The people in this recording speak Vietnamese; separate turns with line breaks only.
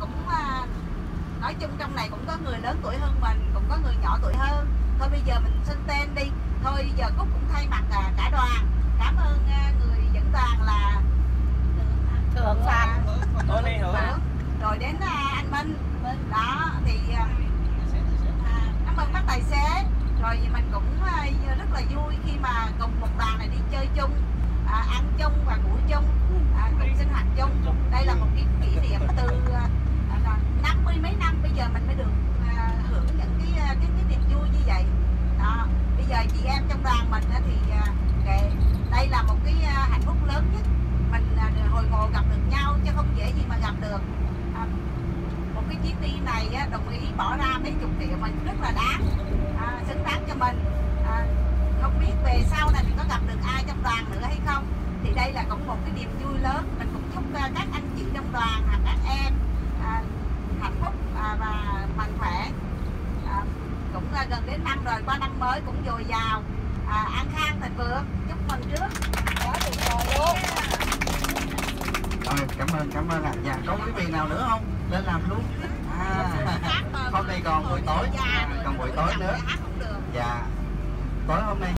cũng à, nói chung trong này cũng có người lớn tuổi hơn mình cũng có người nhỏ tuổi hơn. Thôi bây giờ mình xin tên đi. Thôi giờ cúc cũng thay mặt à, cả đoàn. Cảm ơn à, người dẫn đoàn là
Thượng.
Hưởng.
rồi đến anh Minh. Đó thì à, à, cảm ơn bác tài xế. Rồi mình cũng rất là vui khi mà cùng một đoàn này đi chơi chung à, ăn chung và ngủ chung. À, cùng sinh hoạt chung đây là một cái kỷ niệm từ à, à, năm mươi mấy năm bây giờ mình mới được à, hưởng những cái à, cái cái niềm vui như vậy đó bây giờ chị em trong đoàn mình thì à, kệ, đây là một cái à, hạnh phúc lớn nhất. Mình à, hồi ngộ gặp được nhau chứ không dễ gì mà gặp được. Một cái chuyến đi này đồng ý bỏ ra mấy chục triệu mình rất là đáng xứng đáng cho mình. Không biết về sau này mình có gặp được ai trong đoàn nữa hay không. Thì đây là cũng một cái niềm vui lớn. Mình cũng chúc các anh chị trong đoàn hoặc các em à, hạnh phúc à, và mạnh khỏe à, cũng à, gần đến năm rồi qua năm mới cũng dồi dào à, an khang thịnh vượng chúc mừng trước quá tuyệt vời luôn
Rồi, cảm ơn, cảm ơn ạ. Dạ, có quý vị nào nữa không? Lên làm luôn. À, hôm nay còn buổi tối, à, còn buổi tối nữa.
được
Dạ, tối hôm nay